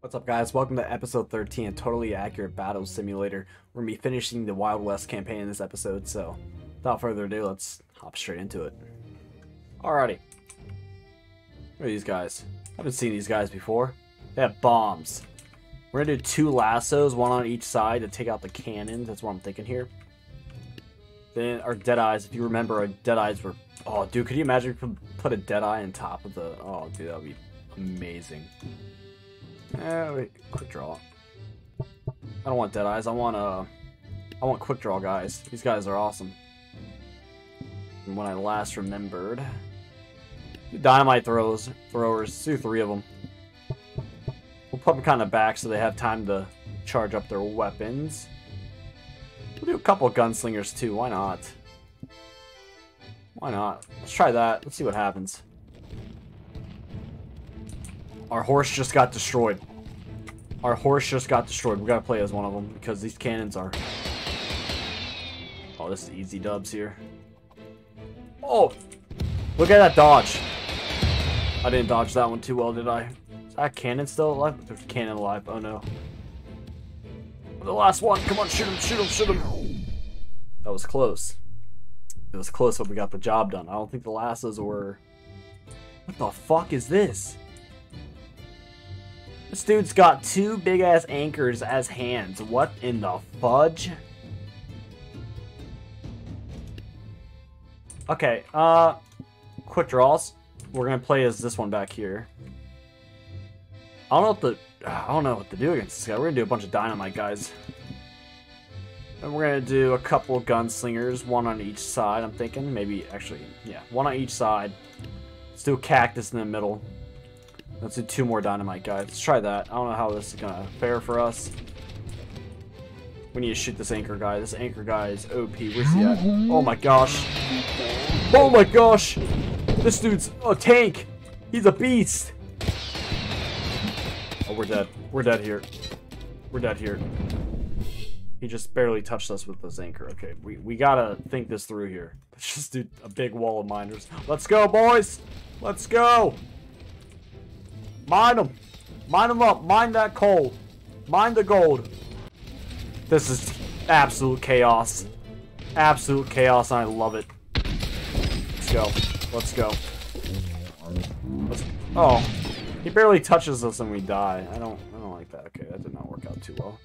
What's up guys, welcome to episode 13 of Totally Accurate Battle Simulator. We're going to be finishing the Wild West campaign in this episode, so without further ado, let's hop straight into it. Alrighty. What are these guys? I haven't seen these guys before. They have bombs. We're going to do two lassos, one on each side to take out the cannons, that's what I'm thinking here. Then our Deadeyes, if you remember, our Deadeyes were... Oh, dude, could you imagine if we put a Deadeye on top of the... Oh, dude, that would be amazing. Eh, wait, quick draw. I don't want dead eyes. I want uh, I want quick draw guys. These guys are awesome. And when I last remembered, dynamite throws throwers. Do three of them. We'll put them kind of back so they have time to charge up their weapons. We'll do a couple gunslingers too. Why not? Why not? Let's try that. Let's see what happens. Our horse just got destroyed. Our horse just got destroyed. We gotta play as one of them because these cannons are... Oh, this is easy dubs here. Oh! Look at that dodge. I didn't dodge that one too well, did I? Is that cannon still alive? There's a cannon alive. Oh, no. The last one. Come on, shoot him, shoot him, shoot him. That was close. It was close, but we got the job done. I don't think the lassos were... What the fuck is this? This dude's got two big ass anchors as hands. What in the fudge? Okay, uh, quick draws. We're gonna play as this one back here. I don't know what the I don't know what to do against this guy. We're gonna do a bunch of dynamite guys. And we're gonna do a couple gunslingers, one on each side. I'm thinking maybe actually, yeah, one on each side. Let's do a cactus in the middle. Let's do two more dynamite guys. Let's try that. I don't know how this is gonna fare for us. We need to shoot this anchor guy. This anchor guy is OP. Where's he at? Oh my gosh. Oh my gosh. This dude's a tank. He's a beast. Oh, we're dead. We're dead here. We're dead here. He just barely touched us with this anchor. Okay, we, we gotta think this through here. Let's just do a big wall of miners. Let's go, boys! Let's go! Mine them. Mine them up. Mine that coal. Mine the gold. This is absolute chaos. Absolute chaos, and I love it. Let's go. Let's go. Let's, oh. He barely touches us and we die. I don't I don't like that. Okay, that did not work out too well.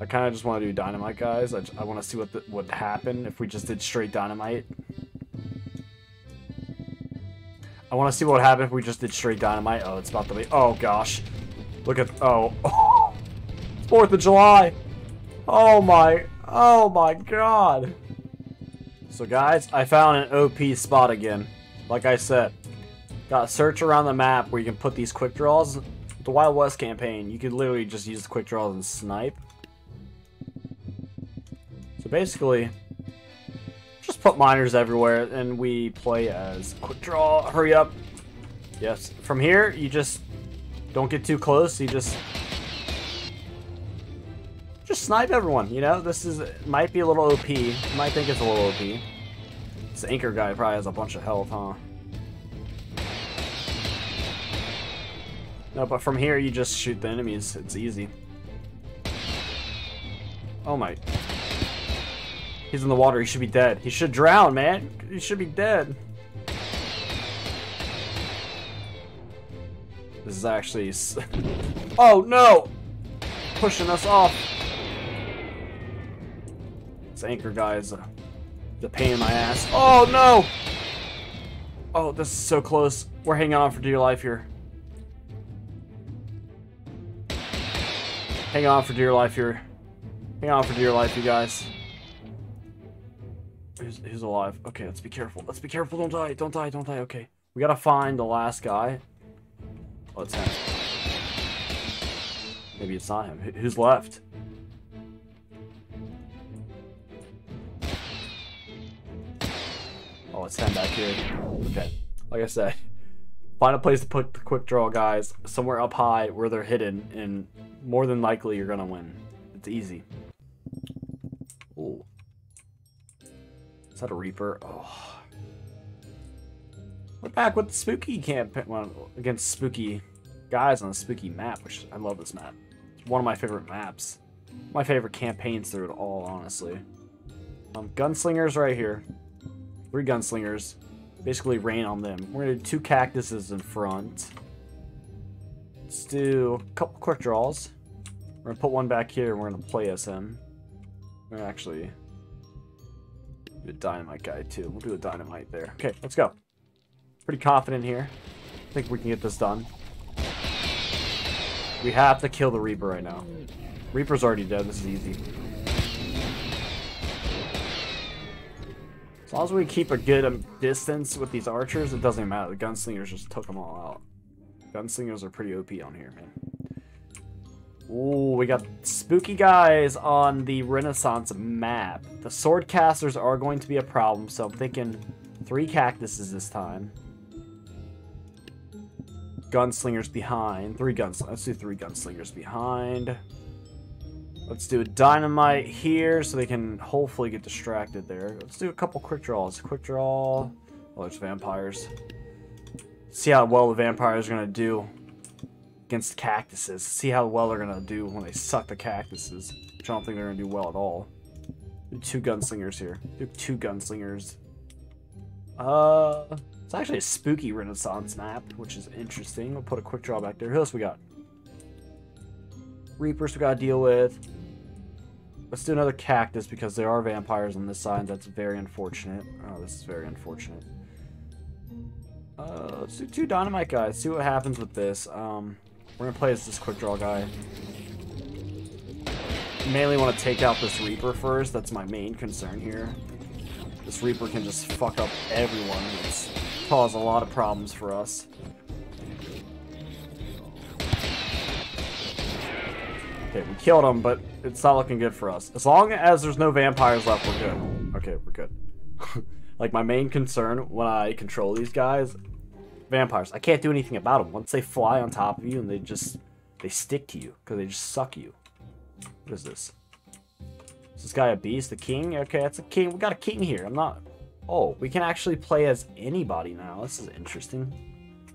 I kind of just want to do dynamite, guys. I, I want to see what would happen if we just did straight dynamite. I want to see what would happen if we just did straight dynamite. Oh, it's about to be... Oh, gosh. Look at... Oh. 4th of July. Oh, my... Oh, my God. So, guys, I found an OP spot again. Like I said. Got search around the map where you can put these quick draws. The Wild West campaign, you could literally just use the quick draws and snipe. So, basically put miners everywhere and we play as quick draw hurry up. Yes from here you just don't get too close you just just snipe everyone you know? This is might be a little op you might think it's a little op this anchor guy probably has a bunch of health huh? No but from here you just shoot the enemies it's easy. Oh my He's in the water. He should be dead. He should drown, man. He should be dead. This is actually... oh, no! Pushing us off. This anchor guy is a, a pain in my ass. Oh, no! Oh, this is so close. We're hanging on for dear life here. Hang on for dear life here. Hang on for dear life, you guys. Who's, who's alive? Okay, let's be careful. Let's be careful. Don't die. Don't die. Don't die. Okay. We gotta find the last guy. Oh, it's him. Maybe it's not him. Who's left? Oh, it's him back here. Okay. Like I said, find a place to put the quick draw guys somewhere up high where they're hidden, and more than likely you're gonna win. It's easy. Is that a Reaper? Oh. We're back with the Spooky campaign well, against Spooky guys on a spooky map, which I love this map. It's one of my favorite maps. My favorite campaigns through it all, honestly. Um, gunslingers right here. Three gunslingers. Basically rain on them. We're gonna do two cactuses in front. Let's do a couple quick draws. We're gonna put one back here and we're gonna play as him. We're actually do a dynamite guy too. We'll do a dynamite there. Okay, let's go. Pretty confident here. I think we can get this done. We have to kill the Reaper right now. Reaper's already dead. This is easy. As long as we keep a good um, distance with these archers, it doesn't matter. The gunslingers just took them all out. Gunslingers are pretty OP on here, man. Ooh, we got spooky guys on the Renaissance map. The sword casters are going to be a problem, so I'm thinking three cactuses this time. Gunslingers behind. Three guns. Let's do three gunslingers behind. Let's do a dynamite here so they can hopefully get distracted there. Let's do a couple quick draws. Quick draw. Oh, there's vampires. See how well the vampires are going to do against cactuses. See how well they're to do when they suck the cactuses. Which I don't think they're to do well at all. Two gunslingers here. Two gunslingers. Uh, it's actually a spooky Renaissance map, which is interesting. We'll put a quick draw back there. Who else we got? Reapers we gotta deal with. Let's do another cactus because there are vampires on this side. That's very unfortunate. Oh, this is very unfortunate. Uh, let's do two dynamite guys. See what happens with this. Um, we're gonna play as this quick draw guy. Mainly want to take out this Reaper first. That's my main concern here. This Reaper can just fuck up everyone. It's caused a lot of problems for us. Okay, we killed him, but it's not looking good for us. As long as there's no vampires left, we're good. Okay, we're good. like, my main concern when I control these guys, vampires. I can't do anything about them. Once they fly on top of you and they just, they stick to you, because they just suck you. What is this? Is this guy a beast? The king? Okay, that's a king. We got a king here. I'm not... Oh, we can actually play as anybody now. This is interesting.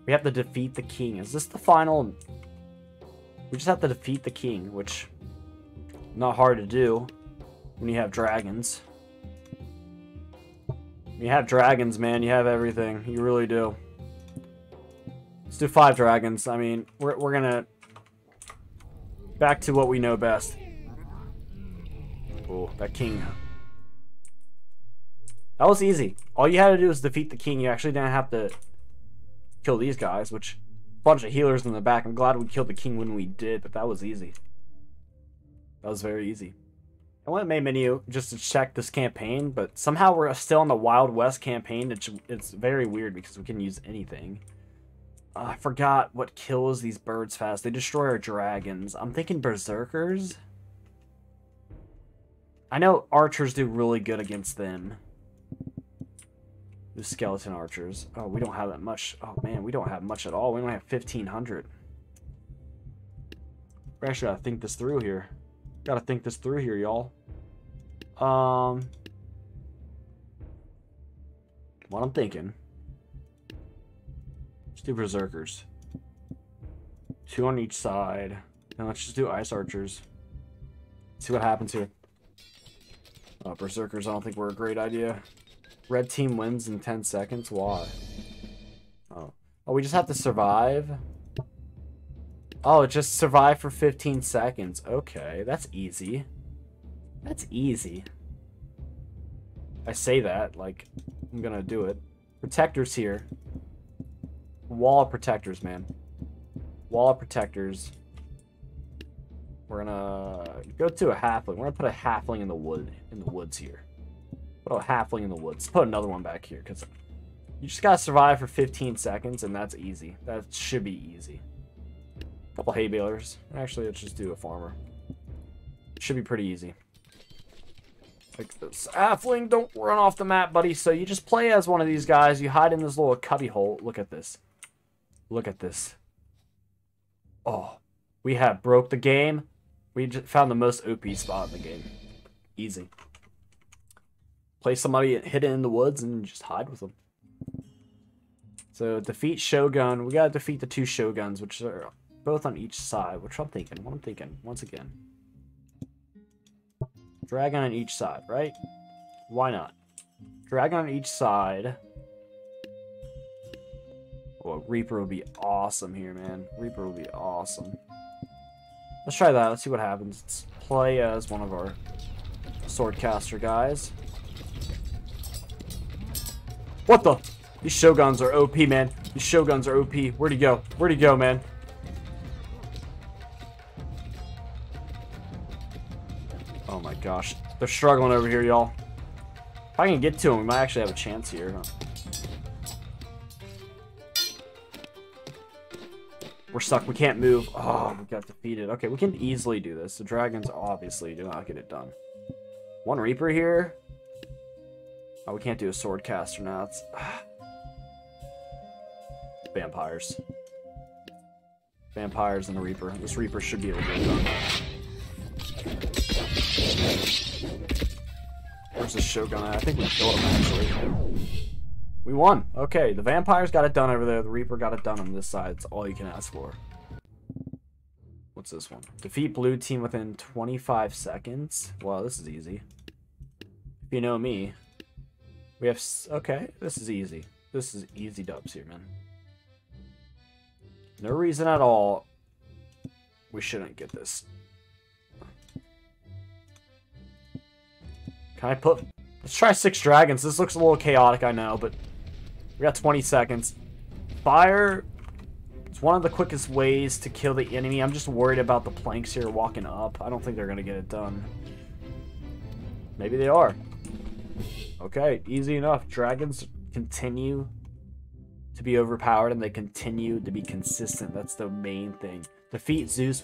We have to defeat the king. Is this the final we just have to defeat the king, which not hard to do when you have dragons. You have dragons, man, you have everything. You really do. Do five dragons. I mean, we're, we're gonna... Back to what we know best. Oh, that king. That was easy. All you had to do was defeat the king. You actually didn't have to kill these guys, which bunch of healers in the back. I'm glad we killed the king when we did, but that was easy. That was very easy. I went main menu just to check this campaign, but somehow we're still on the Wild West campaign. It's, it's very weird because we can use anything. Uh, I forgot what kills these birds fast. They destroy our dragons. I'm thinking berserkers. I know archers do really good against them. The skeleton archers. Oh, we don't have that much. Oh, man, we don't have much at all. We only have 1,500. We actually gotta think this through here. Gotta think this through here, y'all. Um... What I'm thinking. Let's do berserkers. Two on each side. And let's just do ice archers. See what happens here. Oh, berserkers, I don't think we're a great idea. Red team wins in 10 seconds? Why? Oh. Oh, we just have to survive? Oh, just survive for 15 seconds. Okay, that's easy. That's easy. I say that, like, I'm gonna do it. Protectors here. Wall protectors, man. Wall protectors. We're gonna go to a halfling. We're gonna put a halfling in the wood in the woods here. Put a halfling in the woods. Put another one back here, because you just gotta survive for 15 seconds, and that's easy. That should be easy. A couple hay balers. Actually, let's just do a farmer. Should be pretty easy. Like this. Halfling, don't run off the map, buddy. So you just play as one of these guys. You hide in this little cubby hole. Look at this. Look at this. Oh. We have broke the game. We just found the most OP spot in the game. Easy play somebody hidden in the woods and just hide with them. So defeat Shogun. We gotta defeat the two Shoguns, which are both on each side, which I'm thinking, what I'm thinking, once again. Dragon on each side, right? Why not? Dragon on each side. Oh, Reaper would be awesome here, man. Reaper would be awesome. Let's try that. Let's see what happens. Let's play as one of our swordcaster guys. What the? These Shoguns are OP, man. These Shoguns are OP. Where'd he go? Where'd he go, man? Oh my gosh. They're struggling over here, y'all. If I can get to him, we might actually have a chance here. Huh? We're stuck. We can't move. Oh, we got defeated. Okay, we can easily do this. The dragons obviously do not get it done. One Reaper here. Oh, we can't do a sword caster now. It's... Vampires. Vampires and a Reaper. This Reaper should be able to get done. Where's the Shogun at? I think we killed him, actually. We won. Okay, the vampires got it done over there. The Reaper got it done on this side. It's all you can ask for. What's this one? Defeat blue team within 25 seconds. Wow, this is easy. If you know me. We have... Okay, this is easy. This is easy dubs here, man. No reason at all we shouldn't get this. Can I put... Let's try six dragons. This looks a little chaotic, I know, but we got 20 seconds. Fire It's one of the quickest ways to kill the enemy. I'm just worried about the planks here walking up. I don't think they're going to get it done. Maybe they are. Okay, easy enough. Dragons continue to be overpowered and they continue to be consistent. That's the main thing. Defeat Zeus.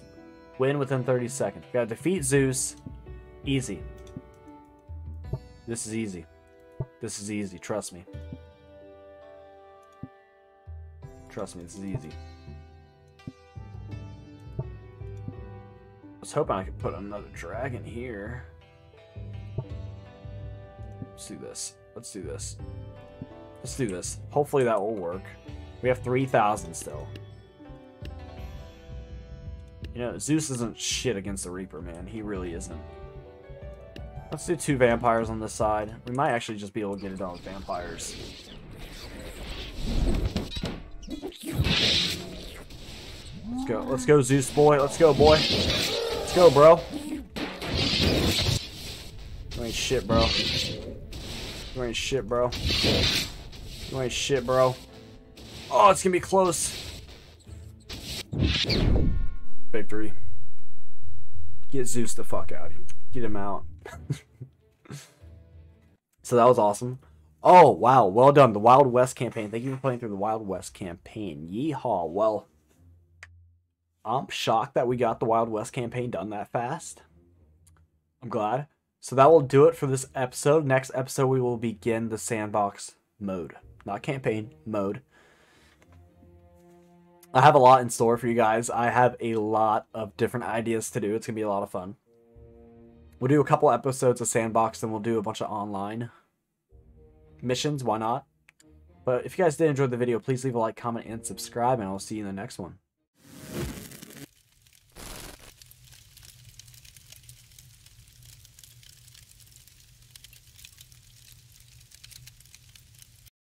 Win within 30 seconds. We gotta defeat Zeus. Easy. This is easy. This is easy. Trust me. Trust me, this is easy. I was hoping I could put another dragon here. Let's do this. Let's do this. Let's do this. Hopefully that will work. We have 3,000 still. You know, Zeus isn't shit against the Reaper, man. He really isn't. Let's do two vampires on this side. We might actually just be able to get it done with vampires. Let's go. Let's go, Zeus boy. Let's go, boy. Let's go, bro. You ain't shit, bro. You ain't shit, bro. You ain't shit, bro. Oh, it's gonna be close. Victory. Get Zeus the fuck out here. Get him out. so that was awesome. Oh, wow. Well done. The Wild West campaign. Thank you for playing through the Wild West campaign. Yeehaw. Well, I'm shocked that we got the Wild West campaign done that fast. I'm glad. So that will do it for this episode. Next episode, we will begin the sandbox mode. Not campaign, mode. I have a lot in store for you guys. I have a lot of different ideas to do. It's going to be a lot of fun. We'll do a couple episodes of Sandbox, then we'll do a bunch of online missions. Why not? But if you guys did enjoy the video, please leave a like, comment, and subscribe, and I'll see you in the next one.